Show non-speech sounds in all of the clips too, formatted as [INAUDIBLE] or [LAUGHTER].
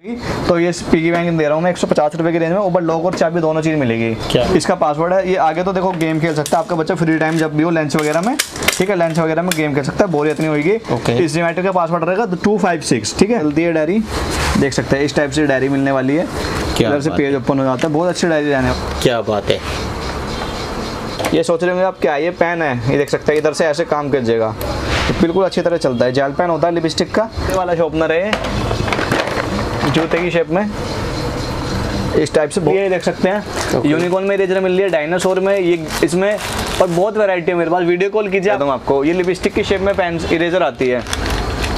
तो ये piggy bank दे रहा हूँ मैं एक सौ पचास रुपए की रेंज में ऊपर लॉक और चाबी दोनों चीज़ मिलेगी। क्या? इसका पासवर्ड है ये आगे तो देखो गेम खेल सकता है आपका बच्चा फ्री टाइम जब भी हो लंच वगैरह में ठीक है लंच वगैरह में गेम खेल सकता है बोरियत नहीं होगी Okay. इस जोमेटो का पासवर्ड रहेगा टू फाइव सिक्स ठीक है? जल्दी है डायरी देख सकते हैं इस टाइप से डायरी मिलने वाली है। क्या इधर से पेज ओपन हो जाता है बहुत अच्छी डायरी रहने क्या बात है। ये सोच रहे होंगे आप क्या ये पेन है? ये देख सकते हैं इधर से ऐसे काम कीजिएगा तो बिल्कुल अच्छी तरह चलता है जेल पेन होता है लिपस्टिक का। वाला शॉर्पनर है। जूते की शेप में। इस टाइप से ये देख सकते हैं। यूनिकॉर्न में इरेजर मिल रही है डायनासोर में ये इसमें और बहुत वैरायटी है मेरे पास। वीडियो कॉल कीजिए दूँ आपको ये लिपस्टिक की शेप में पेन इरेजर आती है।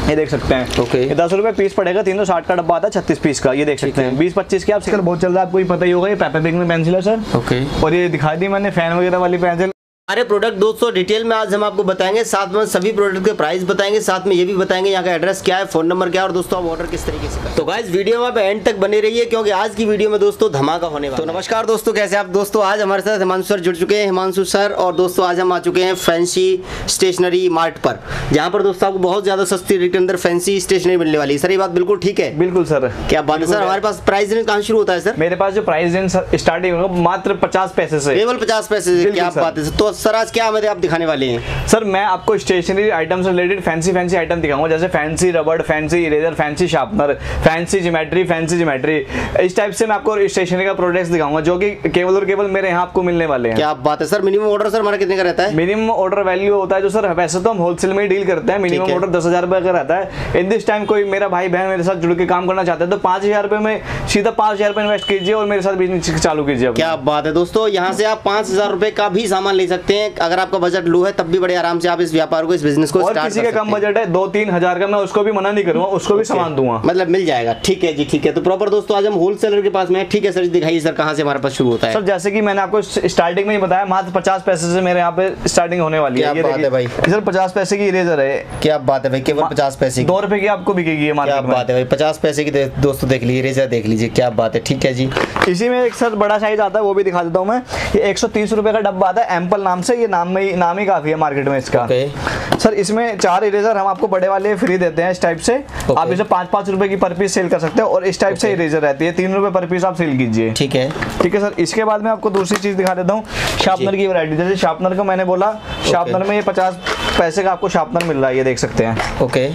ये देख सकते हैं। Okay. ये दस रुपए पीस पड़ेगा तीन सौ साठ का डब्बा आता है छत्तीस पीस का ये देख सकते हैं। बीस पच्चीस की आप बहुत चल रहा है आपको पता ही होगा ये पेपर पिंक में पेंसिल है सर ओके और ये दिखा दी मैंने फ़ैन वगैरह वाली पेंसिल सारे प्रोडक्ट दोस्तों डिटेल में आज हम आपको बताएँगे साथ में सभी प्रोडक्ट के प्राइस बताएँगे साथ में ये भी बताएँगे यहाँ का एड्रेस क्या है फ़ोन नंबर क्या है और दोस्तों आप ऑर्डर किस तरीके से करें तो गाइस वीडियो में आप एंड तक बने रहिए क्योंकि आज की वीडियो में दोस्तों धमाका होने वाला तो नमस्कार दोस्तों कैसे आप? दोस्तों आज हमारे साथ हिमांशु सर जुड़ चुके हैं हिमांशु सर और दोस्तों आज हम आ चुके हैं फैंसी स्टेशनरी मार्ट पर। जहाँ पर दोस्तों आपको बहुत ज़्यादा सस्ती रेट के अंदर फैंसी स्टेशनरी मिलने वाली है। सर ये बात बिल्कुल ठीक है? बिल्कुल सर। क्या बात है सर? हमारे पास प्राइस रेंज कहाँ शुरू होता है सर? मेरे पास जो प्राइस रेंज स्टार्टिंग होगा मात्र पचास पैसे से। केवल पचास पैसे से क्या बात है सर। तो सर आज क्या हमें आप दिखाने वाले हैं? सर मैं आपको स्टेशनरी आइटम से रिलेटेड फैंसी फैंसी आइटम दिखाऊँगा जैसे फैंसी रबड़ fancy eraser fancy sharpener fancy geometry fancy geometry इस टाइप से मैं आपको स्टेशनरी का प्रोडक्ट्स दिखाऊँगा जो कि केवल और केवल मेरे यहाँ आपको मिलने वाले हैं। क्या बात है सर? मिनिमम ऑर्डर सर हमारा कितने का रहता है? मिनिमम ऑर्डर वैल्यू होता है जो सर वैसे तो हम होलसेल में डील करते हैं मिनिमम ऑर्डर दस हज़ार रुपए का रहता है। इन दिस टाइम कोई मेरा भाई बहन मेरे साथ जुड़ के काम करना चाहता है तो पाँच हज़ार रुपए में सीधा पाँच हज़ार रुपए इन्वेस्ट कीजिए और मेरे साथ बिज़नेस चालू कीजिए क्या बात है दोस्तों यहाँ से आप पाँच हज़ार रुपए का भी सामान ले सकते हैं अगर आपका बजट लो है तब भी बड़े आराम से आप इस व्यापार को इस बिज़नेस को और किसी का कम बजट है दो तीन हज़ार का मैं उसको भी मना नहीं करूँगा उसको भी सामान दूँगा। मतलब मिल जाएगा। ठीक है जी ठीक है। तो प्रॉपर दोस्तों आज हम होलसेलर के पास में ठीक है सर दिखाइए सर कहाँ से हमारे पास शुरू होता है। सर जैसे कि मैंने आपको स्टार्टिंग में ही बताया मात्र पचास पैसे से मेरे यहाँ पे स्टार्टिंग होने वाली है। बात है भाई। सर पचास पैसे की इरेजर है। क्या बात है भाई केवल पचास पैसे दो रुपए की आपको बिकेगी ये क्या बात है भाई पचास पैसे की दोस्तों देख लीजिए रेजर देख लीजिए क्या बात है। ठीक है जी। इसी में एक सर बड़ा साइज़ आता है वो भी दिखा देता हूँ मैं। ये एक सौ तीस रुपए का डब्बा आता है एम्पल नाम से ये नाम में ही नाम ही काफ़ी है मार्केट में इसका। ओके सर इसमें चार इरेजर हम आपको बड़े वाले फ्री देते हैं इस टाइप से। Okay. आप इसे पाँच पाँच रुपए की पर पीस सेल कर सकते हो और इस टाइप okay. से इरेजर रहती है। तीन रुपए पर पीस आप सेल कीजिए। ठीक है। ठीक है सर इसके बाद में आपको दूसरी चीज़ दिखा देता हूँ। शार्पनर की वरायटी जैसे शार्पनर का मैंने बोला शार्पनर में ये पचास पैसे का आपको शार्पनर मिल रहा है ये देख सकते हैं। ओके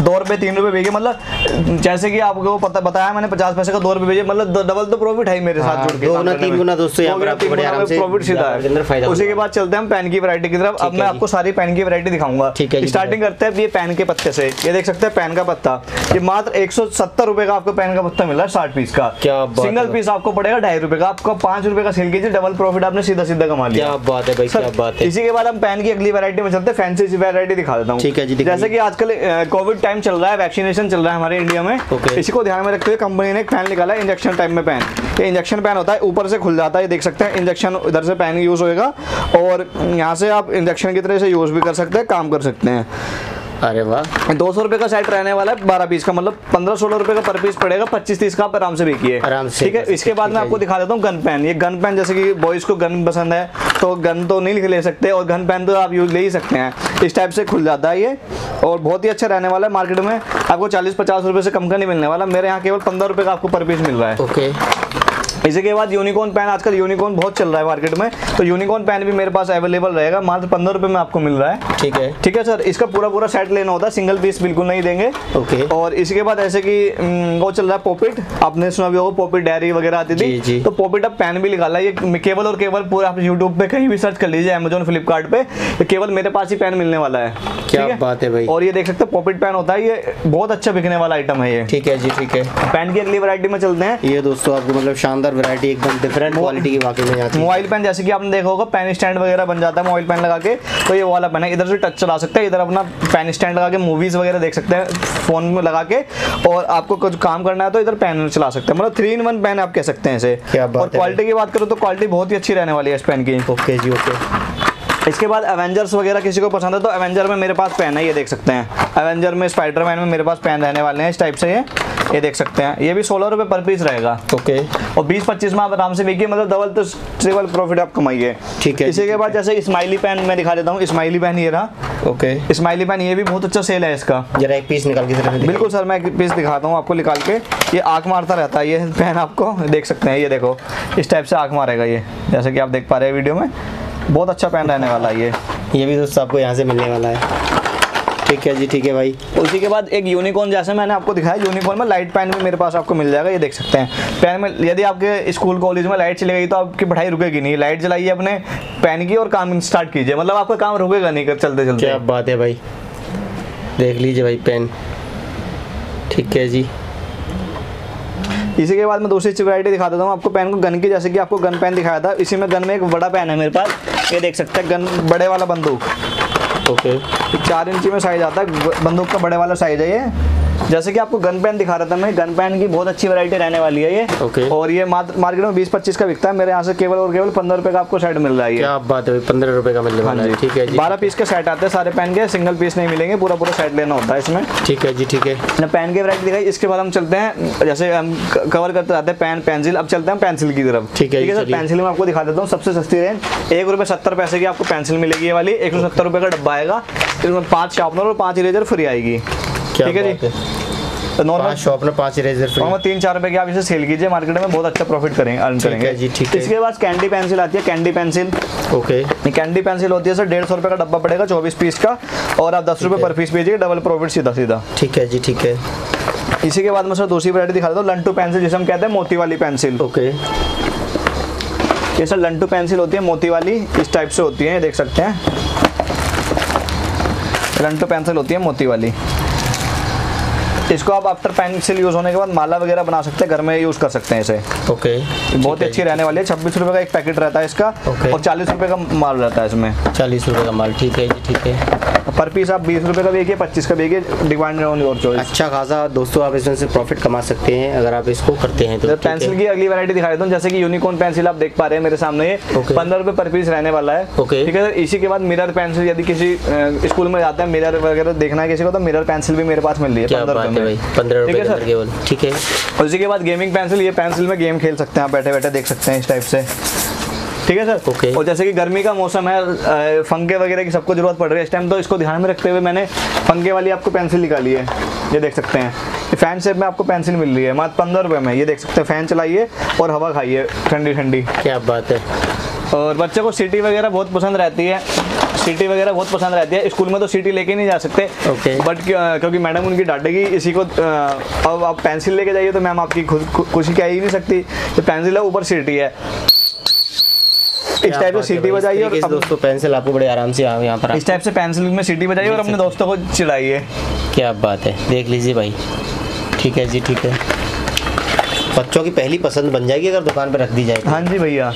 दो रुपए तीन रुपए बेचे मतलब जैसे कि आपको पता बताया मैंने पचास पैसे का दो रुपए बेचे मतलब डबल तो प्रॉफिट है मेरे साथ हाँ, जुड़ के दो गुना, तीन गुना दोस्तों यहाँ पर आपको बड़े आराम से प्रॉफिट सीधा है। उसी के बाद चलते हैं हम पेन की वैरायटी की तरफ़। अब मैं आपको सारी पेन की वैरायटी दिखाऊँगा। ठीक है स्टार्टिंग करते हैं ये पेन के पत्ते से। ये देख सकते हैं पेन का पत्ता। ये मात्र एक सौ सत्तर रुपए का आपको पेन का पत्ता मिला है साठ पीस का। क्या सिंगल पीस आपको पड़ेगा ढाई रुपए का। आपको पाँच रुपए का सेल कीजिए डबल प्रॉफिट आपने सीधा सीधा कमा लिया। क्या बात है भाई क्या बात है। इसी के बाद हम पेन की अगली वैरायटी में चलते हैं। फैंसी वैरायटी दिखा देता हूँ। ठीक है जी। जैसे कि आजकल कोविड टाइम चल रहा है वैक्सीनेशन चल रहा है हमारे इंडिया में। Okay. इसी को ध्यान में रखते हुए कंपनी ने एक फ़ैन निकाला है इंजेक्शन टाइप में पैन ये इंजेक्शन पैन होता है ऊपर से खुल जाता है ये देख सकते हैं इंजेक्शन इधर से पैन यूज़ होएगा और यहाँ से आप इंजेक्शन की तरह से यूज़ भी कर सकते हैं काम कर सकते हैं। अरे वाह। दो सौ रुपए का सेट रहने वाला है बारह पीस का मतलब पंद्रह सोलह रुपए का पर पीस पड़ेगा पच्चीस तीस का आप आराम से बिकिए आराम से ठीक है इसके बाद मैं आपको दिखा देता हूँ गन पेन ये गन पेन जैसे कि बॉयज़ को गन पसंद है तो गन तो नहीं ले सकते और गन पेन तो आप यूज़ ले ही सकते हैं। इस टाइप से खुल जाता है ये और बहुत ही अच्छा रहने वाला है मार्केट में। आपको चालीस पचास रुपए से कम का नहीं मिलने वाला। मेरे यहाँ केवल पंद्रह रुपए का आपको पर पीस मिल रहा है। ओके। इसी के बाद यूनिकॉर्न पेन आजकल यूनिकॉर्न बहुत चल रहा है मार्केट में। तो यूनिकॉर्न पेन भी मेरे पास अवेलेबल रहेगा मात्र पंद्रह रुपए में आपको मिल रहा है। ठीक है। ठीक है सर इसका पूरा पूरा सेट लेना होता है सिंगल पीस बिल्कुल नहीं देंगे। ओके। और इसके बाद ऐसे कि हम्म, वो चल रहा है पॉपिट आपने सुना भी होगा पॉपिट डायरी वगैरह आती थी। जी। जी। तो पॉपिट अब पेन भी निकाला है। ये केवल और केवल पूरा आप यूट्यूब पे कहीं भी सर्च कर लीजिए अमेजोन फ्लिपकार्ट पे केवल मेरे पास ही पेन मिलने वाला है। क्या बात है भाई। और ये देख सकते हैं पॉपिट पेन होता है ये बहुत अच्छा बिकने वाला आइटम है ये। ठीक है जी ठीक है। पेन की अगली वैरायटी में चलते हैं। ये दोस्तों आपको मतलब शानदार वैरायटी एकदम डिफरेंट क्वालिटी की वाकई में आती है। मोबाइल पेन जैसे कि आपने देखा होगा पेन स्टैंड वगैरह बन जाता है मोबाइल पेन लगा के तो ये वाला पेन है। इधर से टच चला सकते हैं इधर अपना पेन स्टैंड लगा के मूवीज़ वगैरह देख सकते हैं फ़ोन में लगा के और आपको कुछ काम करना है तो इधर पेन चला सकते हैं। मतलब थ्री इन वन पेन आप कह सकते हैं इसे। और क्वालिटी की बात करो तो क्वालिटी बहुत ही अच्छी रहने वाली है इस पेन की। ओके जी ओके। इसके बाद एवेंजर्स वगैरह किसी को पसंद है तो एवेंजर में मेरे पास पेन है ये देख सकते हैं। एवेंजर में स्पाइडरमैन में मेरे पास पेन रहने वाले हैं इस टाइप से ये। ये देख सकते हैं। ये भी सोलह रुपये पर पीस रहेगा। ओके। और 20 25 में आप आराम से बिकिए मतलब डबल तो ट्रिपल प्रॉफिट आप कमाइए। ठीक है, इसी के बाद जैसे स्माइली पेन मैं दिखा देता हूँ। स्माइली पेन ये रहा। ओके। स्माइली पेन ये भी बहुत अच्छा सेल है इसका। जरा एक पीस निकाल के बिल्कुल सर मैं एक पीस दिखाता हूँ आपको निकाल के। ये आँख मारता रहता है ये पेन आपको। देख सकते हैं ये देखो। इस टाइप से आँख मारेगा ये। जैसे कि आप देख पा रहे हैं वीडियो में बहुत अच्छा पेन रहने वाला है ये। ये भी दोस्तों आपको यहाँ से मिलने वाला है। ठीक है जी ठीक है भाई। उसी के बाद एक यूनिकॉर्न जैसे मैंने आपको दिखाया यूनिकॉर्न में लाइट पेन भी मेरे पास आपको मिल जाएगा ये देख सकते हैं। पेन में यदि आपके स्कूल कॉलेज में लाइट चली गई तो आपकी पढ़ाई रुकेगी नहीं। लाइट जलाइए अपने पेन की और काम स्टार्ट कीजिए। मतलब आपका काम रुकेगा नहीं कर चलते क्या बात है भाई। देख लीजिए भाई पेन ठीक है जी। इसी के बाद मैं दूसरी वैरायटी दिखा देता हूँ आपको पेन को गन की। जैसे कि आपको गन पेन दिखाया था इसी में गन में एक बड़ा पेन है मेरे पास। ये देख सकते हैं गन बड़े वाला बंदूक। ओके चार इंची में साइज़ आता है। बंदूक का बड़े वाला साइज़ है ये। जैसे कि आपको गन पेन दिखा रहा था मैं गन पेन की बहुत अच्छी वैरायटी रहने वाली है ये। ओके। और ये मार्केट में बीस पच्चीस का बिकता है मेरे यहाँ से केवल और केवल पंद्रह रुपए का आपको सेट मिल रहा है क्या बात है पंद्रह रुपए का मिलने हाँ वाला है ठीक है बारह पीस के सेट आते हैं सारे पेन के सिंगल पीस नहीं मिलेंगे पूरा पूरा सेट लेना होता है इसमें। ठीक है जी ठीक है। पेन की वैरायटी दिखाई इसके बाद हम चलते हैं जैसे हम कवर करते रहते हैं पेन पेंसिल अब चलते हैं पेंसिल की तरफ़। ठीक है, ठीक है सर पेंसिल में आपको दिखा देता हूँ सबसे सस्ती रेंज एक रुपये सत्तर पैसे की आपको पेंसिल मिलेगी ये वाली एक सौ सत्तर रुपये का डब्बा आएगा इसमें पाँच शार्पनर और पाँच इरेजर फ्री आएगी। ठीक है जी। नॉर्मल शॉप में पाँच इरेजर फ्री तीन चार रुपए की आप इसे सेल कीजिए मार्केट में बहुत अच्छा प्रॉफिट करेंगे अर्न करेंगे। जी, ठीक है। इसके बाद कैंडी पेंसिल आती है कैंडी पेंसिल ओके। ये कैंडी पेंसिल होती है सर डेढ़ सौ रुपये का डब्बा पड़ेगा चौबीस पीस का और आप दस रुपये पर पीस भेजिए डबल प्रॉफिट सीधा सीधा। ठीक है जी ठीक है। इसी के बाद मैं सर दूसरी वैरायटी दिखा देता हूँ लंटू पेंसिल जिसे हम कहते हैं मोती वाली पेंसिल ओके। ये सर लंटू पेंसिल होती है मोती वाली इस टाइप से होती है ये देख सकते हैं। लंटू पेंसिल होती है मोती वाली। इसको आप आफ्टर पेंसिल यूज़ होने के बाद माला वगैरह बना सकते हैं घर में यूज़ कर सकते हैं इसे। ओके बहुत ही अच्छी रहने वाली है छब्बीस रुपए का एक पैकेट रहता है इसका और चालीस रुपए का माल रहता है इसमें। चालीस रुपए का माल ठीक है जी ठीक है। पर पीस आप बीस रुपये का बेचिए पच्चीस का बेचिए डिमांड ऑन योर चॉइस अच्छा खासा दोस्तों आप इसमें से प्रॉफिट कमा सकते हैं अगर आप इसको करते हैं तो पेंसिल की अगली वैरायटी दिखा देता हूँ जैसे कि यूनिकॉर्न पेंसिल आप देख पा रहे हैं मेरे सामने। पंद्रह रुपये पर पीस रहने वाला है। ठीक है सर इसी के बाद मिरर पेंसिल यदि किसी स्कूल में जाता है मिरर वगैरह देखना है किसी को तो मिरर पेंसिल भी मेरे पास मिल रही है पंद्रह रुपये ठीक है के सर? केवल ठीक है। और इसी के बाद गेमिंग पेंसिल ये पेंसिल में गेम खेल सकते हैं आप बैठे बैठे देख सकते हैं इस टाइप से। ठीक है सर ओके और जैसे कि गर्मी का मौसम है पंखे फंके वगैरह की सबको ज़रूरत पड़ रही है इस टाइम तो इसको ध्यान में रखते हुए मैंने फंके वाली आपको पेंसिल निकाली है ये देख सकते हैं। फ़ैन शेप में आपको पेंसिल मिल रही है मात्र पंद्रह रुपये में ये देख सकते हैं फ़ैन चलाइए और हवा खाइए ठंडी ठंडी। क्या बात है। और बच्चों को सिटी वगैरह बहुत पसंद रहती है। सिटी वगैरह बहुत पसंद रहती है। स्कूल में तो सिटी लेके नहीं जा सकते। Okay. बट क्योंकि मैडम उनकी डांटेगी इसी को अब आप पेंसिल लेके जाइए तो मैम आपकी खुद खुशी कह ही नहीं सकती। ये पेंसिल है ऊपर सिटी है। इस टाइप से सीटी बजाइए और दोस्तों पेंसिल आपको बड़े आराम से यहाँ पर इस टाइप से पेंसिल में सीटी बजाइए और अपने दोस्तों को चिढ़ाइए। क्या बात है देख लीजिए भाई। ठीक है जी ठीक है। बच्चों की पहली पसंद बन जाएगी अगर दुकान पे रख दी जाए हाँ जी भैया।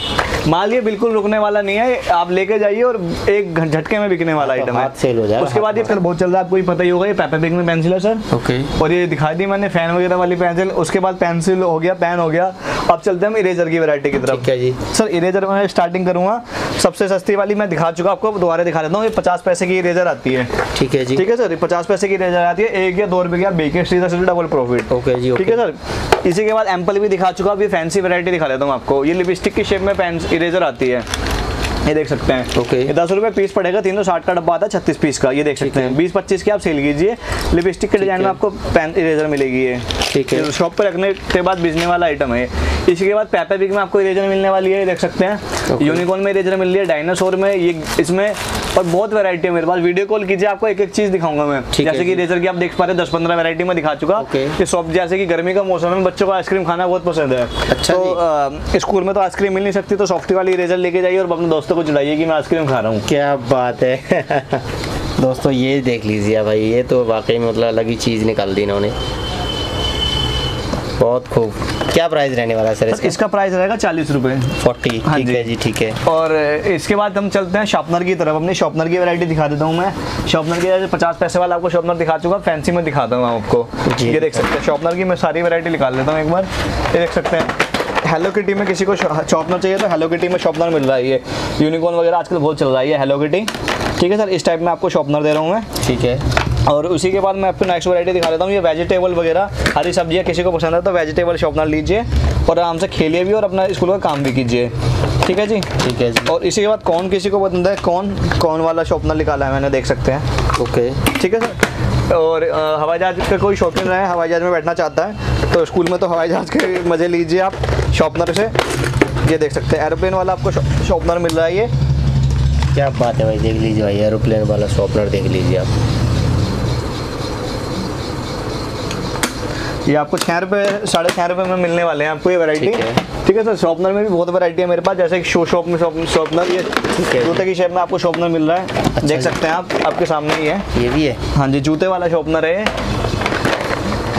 माल ये बिल्कुल रुकने वाला नहीं है। आप लेके जाइए और एक झटके में बिकने वाला तो आइटम है। सेल हो जाएगा, उसके बाद ये फिर बहुत चल रहा है आपको ही पता ही होगा ये पेपर बिग में पेंसिल है सर ओके और ये दिखा दी मैंने फ़ैन वगैरह वाली पेंसिल उसके बाद पेंसिल हो गया पेन हो गया। अब चलते हम इरेजर की वैरायटी की तरफ़। ठीक है जी। सर इरेजर में स्टार्टिंग करूँगा। सबसे सस्ती वाली मैं दिखा चुका आपको दोबारा दिखा देता हूँ। ये पचास पैसे की इरेजर आती है। ठीक है जी। ठीक है सर पचास पैसे की इरेजर आती है। एक या दो रुपए की आप बेके सीधा सीधा डबल प्रॉफिट ओके जी ठीक है सर इसी के बाद एम्पल भी दिखा चुका अभी फैंसी वैरायटी दिखा देता हूँ आपको। ये लिपस्टिक की शेप में पेन इरेजर आती है। ये देख सकते हैं। Okay Okay. दस रुपए पीस पड़ेगा तीन सौ साठ का डब्बा आता है छत्तीस पीस का। ये देख सकते हैं। बीस पच्चीस की आप सेल कीजिए। लिपस्टिक के डिज़ाइन में आपको पेन इरेजर मिलेगी ये। ठीक है। शॉप पे रखने के बाद बिजने वाला आइटम है ये। इसी के बाद पैपे बिग में आपको इरेजर मिलने वाली है ये देख सकते हैं. यूनिकॉर्न में इरेजर मिल रही है डायनासोर में ये इसमें और बहुत वैरायटी है मेरे पास। वीडियो कॉल कीजिए आपको एक एक चीज़ दिखाऊँगा मैं। जैसे कि जी। इरेजर की आप देख पा रहे दस पंद्रह वैरायटी में दिखा चुका. ये सॉफ्ट जैसे कि गर्मी का मौसम है बच्चों को आइसक्रीम खाना बहुत पसंद है। अच्छा तो स्कूल में तो आइसक्रीम मिल नहीं सकती तो सॉफ्टी वाली इरेजर लेके जाइए और अपने दोस्तों को जुड़ाइए कि मैं आइसक्रीम खा रहा हूँ। क्या बात है। [LAUGHS] दोस्तों ये देख लीजिए भाई ये तो वाकई में मतलब अलग ही चीज़ निकाल दी इन्होंने। बहुत खूब। क्या प्राइस रहने वाला है सर इसका? इसका प्राइस रहेगा चालीस रुपये फोर्टी हाँ ठीक जी। है जी ठीक है। और इसके बाद हम चलते हैं शॉपनर की तरफ़। अपनी शॉपनर की वैरायटी दिखा देता हूँ मैं। शॉपनर की पचास पैसे वाला आपको शॉपनर दिखा चुका फैंसी में दिखाता हूँ आपको। ये देख सकते हैं शॉपनर की मैं सारी वैरायटी निकाल लेता हूँ एक बार। ये देख सकते हैं। हेलो किटी में किसी को शॉपनर चाहिए तो हेलो किटी में शॉपनर मिल रहा है ये। यूनिकॉर्न वगैरह आजकल बहुत चल रहा है हेलो किटी ठीक है सर इस टाइप में आपको शॉपनर दे रहा हूँ मैं। ठीक है। और उसी के बाद मैं आपको नेक्स्ट वैरायटी दिखा देता हूँ। ये वेजिटेबल वगैरह हरी सब्ज़ियाँ किसी को पसंद है तो वेजिटेबल शॉपनर लीजिए और आराम से खेलिए भी और अपना स्कूल का काम भी कीजिए। ठीक है जी? ठीक है जी। और इसी के बाद कौन किसी को पसंद है? कौन कौन वाला शॉपनर निकाला है मैंने देख सकते हैं। ओके। ठीक है सर? और हवाई जहाज़ का कोई शौकीन है हवाई जहाज़ में बैठना चाहता है तो स्कूल में तो हवाई जहाज़ के मज़े लीजिए आप शॉपनर से। ये देख सकते हैं एरोप्लेन वाला आपको शॉपनर मिल रहा है ये। क्या बात है भाई देख लीजिए भाई एरोप्लेन वाला शॉपनर देख लीजिए आप। ये आपको छः रुपये साढ़े छः रुपये में मिलने वाले हैं आपको ये वैरायटी ठीक है। सर शॉपनर में भी बहुत वैरायटी है मेरे पास जैसे शो शॉप में शॉपनर ये जूते की शेप में आपको शॉपनर मिल रहा है। अच्छा देख सकते हैं आप आपके सामने ही है। ये भी है। हाँ जी जूते वाला शॉपनर है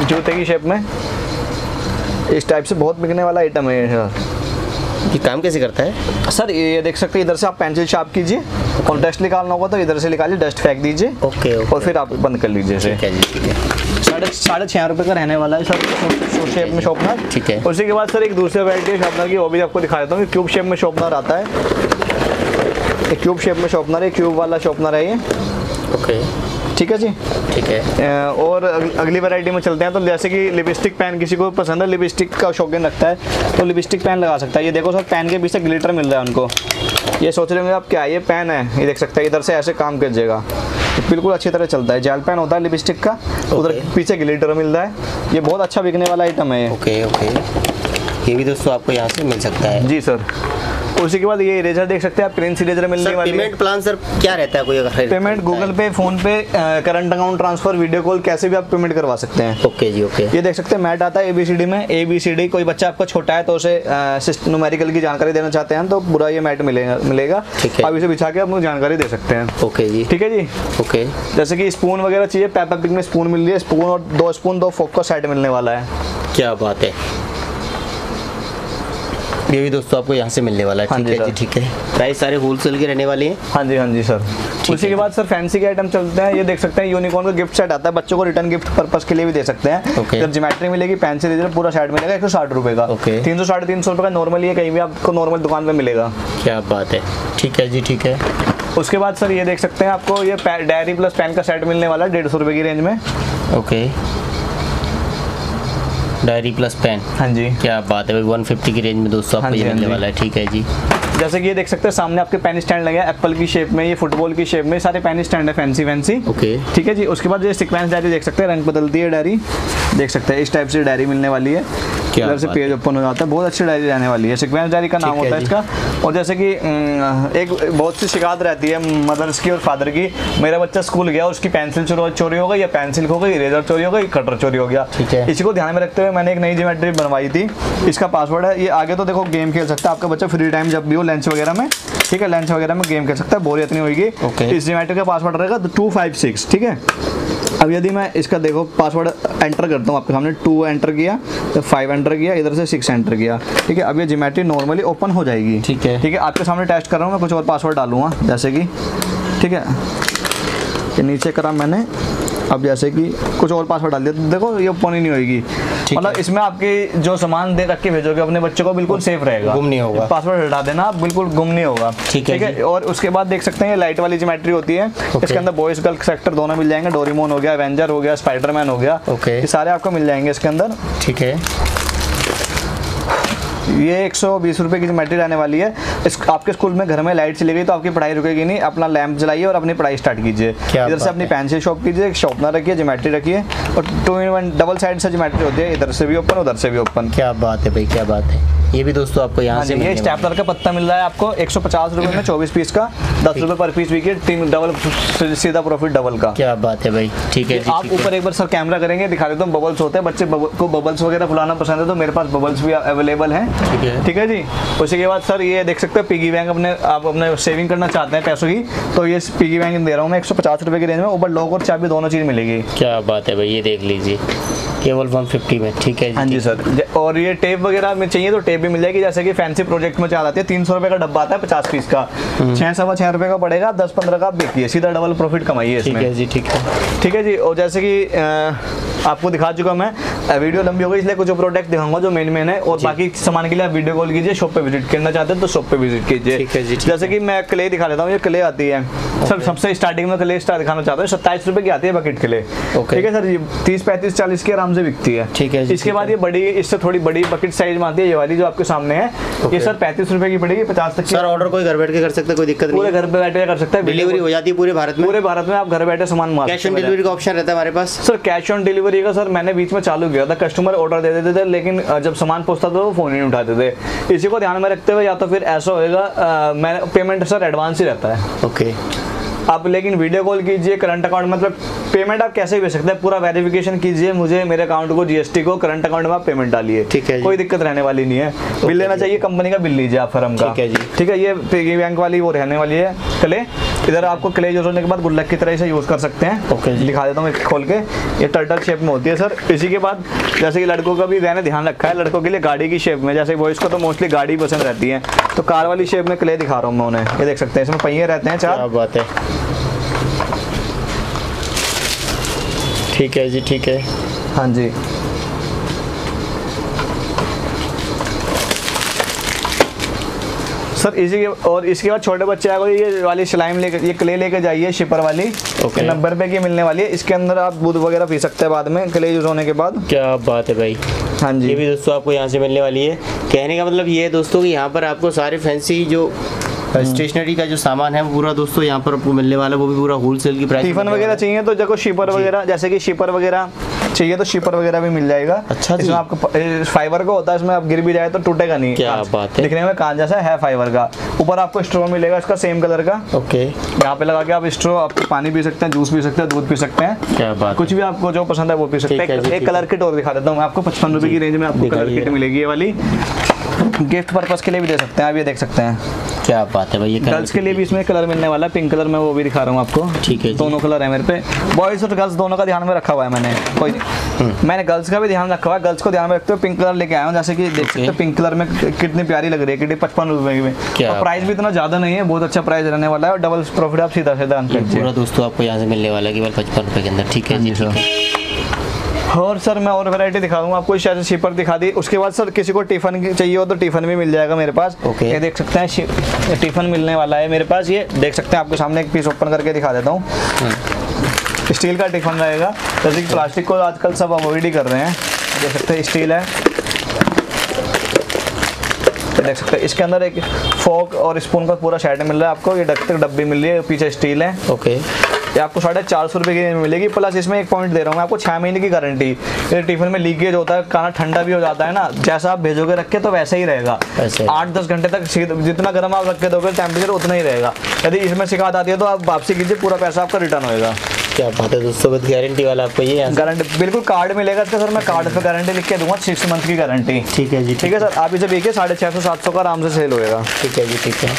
जूते की शेप में। इस टाइप से बहुत बिकने वाला आइटम है सर ये काम कैसे करता है? सर ये देख सकते हैं इधर से आप पेंसिल शार्प कीजिए और डस्ट निकालना होगा तो इधर से निकालिए डस्ट फेंक दीजिए ओके और फिर आप बंद कर लीजिए ठीक है जी ठीक है। साढ़े साढ़े छः रुपये का रहने वाला है सर शेप में शॉपनर। ठीक है। उसी के बाद सर एक दूसरे वैरायटी है शॉपनर की वो भी आपको दिखा देता हूँ क्यूब शेप में शॉपनर आता है। एक क्यूब शेप में शॉपनर है क्यूब वाला शॉपनर है ये। ओके ठीक है जी? ठीक है। और अगली वैरायटी में चलते हैं तो जैसे कि लिपस्टिक पेन किसी को पसंद है लिपस्टिक का शौकीन रखता है तो लिपस्टिक पेन लगा सकता है। ये देखो सर पेन के पीछे ग्लिटर मिल रहा है उनको। ये सोच रहे होंगे आप क्या ये पेन है? ये देख सकते हैं इधर से ऐसे काम कर जाएगा बिल्कुल अच्छी तरह चलता है। जेल पेन होता है लिपस्टिक का उधर पीछे ग्लिटर मिलता है। ये बहुत अच्छा बिकने वाला आइटम है ये। ओके ओके ये भी दोस्तों आपको यहाँ से मिल सकता है। जी सर उसी के बाद ये इरेजर देख सकते हैं आप प्रिंस इरेजर मिलने वाली है। पेमेंट प्लान सर क्या रहता है कोई अगर payment Google Pay PhonePe current account transfer video call कैसे भी आप पेमेंट करवा सकते हैं। ओके जी ओके ये देख सकते हैं मैट आता है एबीसीडी में। एबीसीडी कोई बच्चा आपका छोटा है तो उसे न्यूमेरिकल की जानकारी देना चाहते हैं तो पूरा ये मैट मिलेगा मिलेगा। आप इसे बिछा के अपनी जानकारी दे सकते हैं। ओके जी। ठीक है जी? ओके जैसे कि स्पून वगैरह चाहिए पैपा पिक में स्पून मिल रही है स्पून और दो स्पून दो फोक का सेट मिलने वाला है। क्या बात है। ये भी दोस्तों आपको यहाँ से मिलने वाला है। हाँ ठीक है जी ठीक है। प्राइस सारे होलसेल के रहने वाले हैं? हाँ जी हाँ जी सर। उसी के बाद सर फैंसी के आइटम चलते हैं। ये देख सकते हैं यूनिकॉर्न का गिफ्ट सेट आता है। बच्चों को रिटर्न गिफ्ट पर्पस के लिए भी दे सकते हैं। Okay. जब ज्योमेट्री मिलेगी पेंसिल इधर पूरा सेट मिलेगा एक सौ साठ रुपये का। Okay. तीन सौ साढ़े तीन सौ रुपये का नॉर्मली है कहीं भी आपको नॉर्मल दुकान पे मिलेगा। क्या बात है। ठीक है जी ठीक है। उसके बाद सर ये देख सकते हैं आपको ये डायरी प्लस पेन का सेट मिलने वाला है डेढ़ सौ रुपये की रेंज में। Okay diary plus pen. हाँ जी। क्या बात है भाई 150 की रेंज में दोस्तों हाँ आपको जी, ये हाँ मिलने वाला है ठीक है जी। जैसे कि ये देख सकते हैं सामने आपके पेन स्टैंड लगे हैं एप्पल की शेप में ये फुटबॉल की शेप में सारे पेन स्टैंड है फैंसी फैंसी ओके ठीक है जी उसके बाद ये सीक्वेंस डायरी देख सकते हैं रंग बदलती है डायरी। देख सकते हैं इस टाइप से डायरी मिलने वाली है। क्या से पेज ओपन हो। जाता है बहुत अच्छी डायरी रहने वाली है। सिक्वेंस डायरी का नाम होता है इसका। और जैसे कि एक बहुत सी शिकायत रहती है मदर्स की और फादर की मेरा बच्चा स्कूल गया उसकी पेंसिल चोरी चोरी हो गई या पेंसिल खो गई इरेजर चोरी हो गई कटर चोरी हो गया। ठीक है। इसी को ध्यान में रखते हुए मैंने एक नई ज्योमेट्री बनवाई थी। इसका पासवर्ड है। ये आगे तो देखो गेम खेल सकता है। आपका बच्चा फ्री टाइम जब भी हो लंच वगैरह में ठीक है? लंच वगैरह में गेम खेल सकता है। बोरियत नहीं होगी Okay. इस ज्योमेट्री का पासवर्ड रहेगा टू फाइव सिक्स ठीक है? अब यदि मैं इसका देखो पासवर्ड एंटर करता हूँ आपके सामने। टू एंटर किया तो फाइव एंटर किया इधर से सिक्स एंटर किया ठीक है? अब ये ज्योमेट्री नॉर्मली ओपन हो जाएगी। ठीक है। ठीक है? आपके सामने टेस्ट कर रहा हूँ मैं कुछ और पासवर्ड डालूँगा जैसे कि ठीक है? ये नीचे करा मैंने। अब जैसे कि कुछ और पासवर्ड डाल दिया। तो देखो ये ओपन ही नहीं होगी मतलब इसमें आपके जो सामान दे रख के भेजोगे अपने बच्चे को बिल्कुल सेफ़ रहेगा। गुम नहीं होगा। पासवर्ड हटा देना आप बिल्कुल गुम नहीं होगा। ठीक है और उसके बाद देख सकते हैं लाइट वाली जोमेट्री होती है। इसके अंदर बॉयज़ गर्ल सेक्टर दोनों मिल जाएँगे। डोरीमोन हो गया एवेंजर हो गया स्पाइडरमैन हो गया। ओके। ये सारे आपको मिल जाएँगे इसके अंदर। ठीक है। ये एक सौ बीस रुपये की ज्योमेट्री आने वाली है इस आपके स्कूल में घर में लाइट चली गई तो आपकी पढ़ाई रुकेगी नहीं अपना लैंप जलाइए और अपनी पढ़ाई स्टार्ट कीजिए। इधर से अपनी। पेंसिल शॉप कीजिए एक शॉपनर रखिए ज्योमेट्री रखिए और two in one double side से ज्योमेट्री होती है इधर से भी ओपन उधर से भी ओपन क्या बात है भाई क्या बात है। ये भी दोस्तों आपको यहाँ हाँ से ये स्टेपलर का पत्ता मिल रहा है आपको एक सौ में [COUGHS] चौबीस पीस का दस रुपये पर पीस विकेट तीन डबल सीधा प्रॉफिट डबल का। क्या बात है भाई ठीक है आप ऊपर एक बार सर कैमरा करेंगे दिखा देता हूँ बबल्स होते हैं बच्चे को बबल्स वगैरह फुलाना पसंद है तो मेरे पास बबल्स भी अवेलेबल है। ठीक है। जी? उसी के बाद सर ये देख सकते हैं पिगी बैंक अपने आप अपने सेविंग करना चाहते हैं पैसों की तो ये पिगी बैंक दे रहा हूँ मैं एक सौ पचास रुपये की रेंज में ऊपर लॉक और चाबी दोनों चीज़ मिलेगी। क्या बात है भाई ये देख लीजिए वन फिफ्टी में ठीक है हाँ जी सर और ये टेप वगैरह में चाहिए तो टेप भी मिल जाएगी। जैसे कि फैंसी प्रोजेक्ट में चाह आती है तीन सौ रुपए का डब्बा आता है पचास पीस का। हम्म। छः सवा छः रुपए का पड़ेगा दस पंद्रह का आप बेचिए। सीधा डबल प्रॉफिट कमाइए ठीक इसमें। है जी ठीक है। ठीक है जी और जैसे कि आपको दिखा चुका मैं वीडियो लंबी हो गई इसलिए कुछ प्रोडक्ट दिखाऊँगा जो मेन मेन है। और बाकी सामान के लिए आप वीडियो कॉल कीजिए शॉप पे विज़िट करना चाहते हैं तो शॉप पे विज़िट कीजिए। ठीक है जैसे कि मैं क्ले दिखा देता हूँ ये क्ले आती है। सर सबसे स्टार्टिंग में क्ले स्टार दिखाना चाहता हूँ सत्ताईस रुपए की आती है बकेट क्ले। ठीक है सर जी तीस पैंतीस चालीस की आराम से बिकती है। ठीक है इसके बाद ये बड़ी इससे थोड़ी बड़ी बकेट साइज़ में आती है ये वाली जो आपके सामने है। ये सर पैंतीस रुपए की पड़ेगी पचास तक सर ऑर्डर कोई घर बैठ के कर सकता है कोई दिक्कत नहीं पूरे घर पे बैठे कर सकता है डिलीवरी हो जाती है पूरे भारत में। पूरे भारत में आप घर बैठे सामान मंगा कैश ऑन डिलीवरी का ऑप्शन रहता है हमारे पास। सर कैश ऑन डिलीवरी का सर मैंने बीच में चालू किया था कस्टमर ऑर्डर दे देते थे लेकिन जब सामान पहुँचता था तो वो फ़ोन ही नहीं उठाते थे। इसी को ध्यान में रखते हुए या तो फिर ऐसा होगा मैं पेमेंट सर एडवांस ही रहता है। ओके आप लेकिन वीडियो कॉल कीजिए करंट अकाउंट मतलब पेमेंट आप कैसे भेज सकते हैं पूरा वेरिफिकेशन कीजिए मुझे मेरे अकाउंट को जीएसटी को करंट अकाउंट में आप पेमेंट डालिए। ठीक है कोई दिक्कत रहने वाली नहीं है। बिल लेना चाहिए कंपनी का बिल लीजिए आप फर्म का। ठीक है जी। ठीक है ये पिगी बैंक वाली वो रहने वाली है। क्ले इधर आपको क्ले यूज़ होने के बाद गुल्लक की तरह से यूज़ कर सकते हैं। ओके। दिखा देता हूँ खोल के। ये टर्टल शेप में होती है सर इसी के बाद जैसे कि लड़कों का भी मैंने ध्यान रखा है लड़कों के लिए गाड़ी की शेप में जैसे बॉयज़ को तो मोस्टली गाड़ी पसंद रहती है। तो कार वाली शेप में क्ले दिखा रहा हूँ मैं उन्हें। ये देख सकते हैं इसमें पहिए रहते हैं चार। बात है। ठीक है जी ठीक है। हाँ जी। सर इसी के और इसके बाद छोटे बच्चे आ गए ये वाली स्लाइम लेके ये क्ले लेके जाइए शिपर वाली। ओके। नब्बे रुपए की मिलने वाली है। इसके अंदर आप दूध वगैरह पी सकते हैं बाद में क्ले यूज़ होने के बाद। क्या बात है भाई। हाँ जी। ये भी दोस्तों आपको यहाँ से मिलने वाली है। कहने का मतलब ये है दोस्तों कि यहाँ पर आपको सारे फैंसी जो स्टेशनरी का जो सामान है वो पूरा दोस्तों यहाँ पर आपको मिलने वाला है। वो भी पूरा होलसेल की प्राइस टिफन वगैरह चाहिए तो देखो शिपर वगैरह जैसे कि शिपर वगैरह चाहिए तो शिपर वगैरह भी मिल जाएगा। अच्छा जी। इसमें आपको फाइबर का होता है इसमें आप गिर भी जाए तो टूटेगा नहीं। क्या बात है। दिखने में कांच जैसा है फाइबर का। ऊपर आपको स्ट्रॉ मिलेगा इसका सेम कलर का। ओके। यहाँ पे लगा के आप स्ट्रॉ आप पानी पी सकते हैं जूस पी सकते हैं दूध पी सकते हैं। क्या बात कुछ भी आपको जो पसंद है वो पी सकते हैं। एक कलर किट और दिखा देता हूँ आपको पचपन रुपए की रेंज में आपको कलर किट मिलेगी ये वाली। गिफ्ट पर्पस के लिए भी दे सकते हैं आप ये देख सकते हैं। क्या बात है भाई गर्ल्स के लिए भी इसमें कलर मिलने वाला है पिंक कलर में वो भी दिखा रहा हूँ आपको। ठीक है दोनों कलर है मेरे पे। बॉयज़ और गर्ल्स दोनों का ध्यान में रखा हुआ है मैंने कोई हम्म। मैंने गर्ल्स का भी ध्यान रखा हुआ है गर्ल्स को ध्यान में रखते हुए पिंक कलर लेके आया हूँ जैसे कि देख सकते हैं पिंक कलर में कितनी प्यारी लग रही है कितनी पचपन रुपए में और प्राइस भी इतना ज़्यादा नहीं है बहुत अच्छा प्राइस रहने वाला है और डबल प्रॉफिट आप सीधा सीधा पूरा दोस्तों आपको यहाँ से मिलने वाला है केवल पचपन रुपए के अंदर ठीक है जी हाँ जी, ठीक है। और सर मैं और वैरायटी दिखा दूँगा आपको। शायद शिपर दिखा दी। उसके बाद सर किसी को टिफन चाहिए हो तो टिफ़िन भी मिल जाएगा मेरे पास। ओके। ये देख सकते हैं टिफन मिलने वाला है मेरे पास। ये देख सकते हैं आपके सामने एक पीस ओपन करके दिखा देता हूँ। स्टील का टिफन रहेगा। जैसे कि प्लास्टिक को आजकल सब अवॉइड ही कर रहे हैं। देख सकते हैं स्टील है। देख सकते हैं इसके अंदर एक फोक और स्पून का पूरा सेट मिल रहा है आपको। ये डक डब्बी मिल रही है पीछे स्टील है। ओके ये आपको साढ़े चार सौ रुपये की मिलेगी प्लस इसमें एक पॉइंट दे रहा हूँ मैं आपको छः महीने की गारंटी ये टिफ़िन में लीकेज होता है खाना ठंडा भी हो जाता है ना जैसा आप भेजोगे रख के तो वैसे ही रहेगा। आठ दस घंटे तक जितना गर्म आप रख के दोगे टेम्परेचर उतना ही रहेगा। यदि इसमें शिकायत आती है तो आप वापसी कीजिए पूरा पैसा आपका रिटर्न होएगा। क्या बात है दोस्तों विद गारंटी वाला आपको ये गारंटी बिल्कुल कार्ड मिलेगा इसका सर मैं कार्ड पे गारंटी लिख के दूँगा सिक्स मंथ की गारंटी ठीक है जी ठीक है सर आप इसे देखिए साढ़े छः सौ सात सौ का आराम से सेल होएगा। ठीक है जी ठीक है।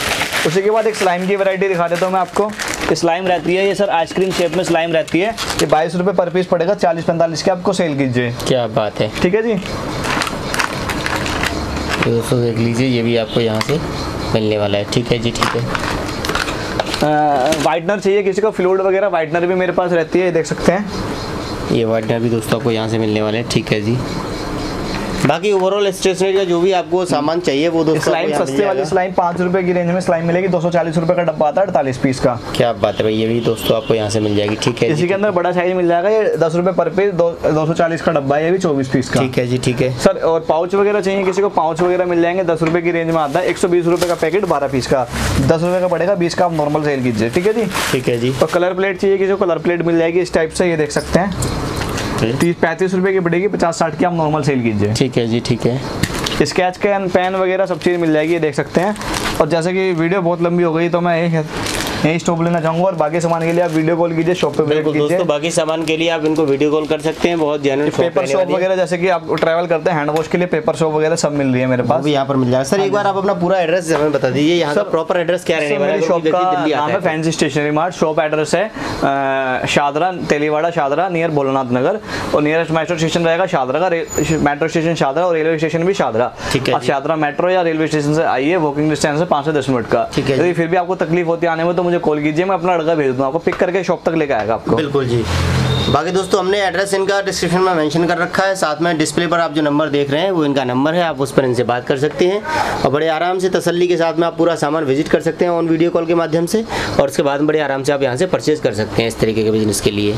उसी के बाद एक स्लाइम की वैरायटी दिखा देता हूँ मैं आपको। स्लाइम रहती है ये सर आइसक्रीम शेप में स्लाइम रहती है। ये बाईस रुपये पर पीस पड़ेगा चालीस पैंतालीस के आपको सेल कीजिए। क्या बात है। ठीक है जी? तो दोस्तों देख लीजिए ये भी आपको यहाँ से मिलने वाला है। ठीक है जी ठीक है। वाइटनर चाहिए किसी को? फ्लूड वगैरह वाइटनर भी मेरे पास रहती है देख सकते हैं। ये वाइटनर भी दोस्तों आपको यहाँ से मिलने वाले हैं, ठीक है जी। बाकी ओवरऑल स्टेशनरी का जो भी आपको सामान चाहिए वो दोस्तों स्लाइम सस्ते वाली स्लाइम पाँच रुपए की रेंज में स्लाइम मिलेगी दो सौ चालीस रुपये का डब्बा आता है अड़तालीस पीस का। क्या बात है भाई ये भी दोस्तों आपको यहाँ से मिल जाएगी ठीक है इसी के अंदर बड़ा साइज़ मिल जाएगा ये दस रुपए पर पीस दो सौ चालीस का डब्बा है ये भी चौबीस पीस का। ठीक है जी ठीक है। सर और पाउच वगैरह चाहिए किसी को पाउच वगैरह मिल जाएँगे दस रुपए की रेंज में आता है एक सौ बीस रुपये का पैकेट बारह पीस का। दस रुपये का पड़ेगा बीस का आप नॉर्मल सेल कीजिए ठीक है जी? ठीक है जी। और कलर प्लेट चाहिए किसी को कलर प्लेट मिल जाएगी इस टाइप से ये देख सकते हैं। तीस पैंतीस रुपए की पड़ेगी पचास साठ की आप नॉर्मल सेल कीजिए। ठीक है जी ठीक है। स्केच कैन पेन वगैरह सब चीज़ मिल जाएगी देख सकते हैं। और जैसे कि वीडियो बहुत लंबी हो गई तो मैं यही स्टोव लेना चाहूँगा और बाकी सामान के लिए आप वीडियो कॉल कीजिए शॉप पे बिल्कुल दोस्तों बाकी सामान के लिए आप इनको वीडियो कॉल कर सकते हैं बहुत जेन्युइन पेपर शॉप वगैरह जैसे कि आप ट्रैवल करते हैं हैंड वॉश के लिए पेपर शॉप वगैरह सब मिल रही है मेरे पास। भी यहाँ पर मिल जाएगा। सर एक बार आप अपना पूरा एड्रेस हमें बता दीजिए यहाँ का प्रॉपर एड्रेस क्या रहने वाला है शॉप का नाम है है। तो। Fancy stationery mart shop address है शादरा तेलीवाड़ा शादरा नियर भोलानाथ नगर और नियरेस्ट मेट्रो स्टेशन रहेगा शादरा का मेट्रो स्टेशन शादरा और रेलवे स्टेशन भी शादरा। ठीक है आप शादरा मेट्रो या रेलवे स्टेशन से आइए वॉकिंग डिस्टेंस है पाँच से दस मिनट का। है फिर भी आपको तकलीफ़ होती है आने में तो मुझे कॉल कीजिए, मैं अपना लड़का भेज दूँ, आपको पिक करके शॉप तक लेकर आएगा आपको। बिल्कुल जी। बाकी दोस्तों, हमने एड्रेस इनका डिस्क्रिप्शन में मेंशन कर रखा है। साथ में डिस्प्ले पर आप जो नंबर देख रहे हैं, वो इनका नंबर है, आप उस पर इनसे बात कर सकते हैं। और बड़े आराम से तसल्ली के साथ में आप पूरा सामान विज़िट कर सकते हैं ऑन वीडियो कॉल के माध्यम से। और उसके बाद बड़े आराम से आप यहाँ से परचेज कर सकते हैं इस तरीके के बिज़नेस के लिए।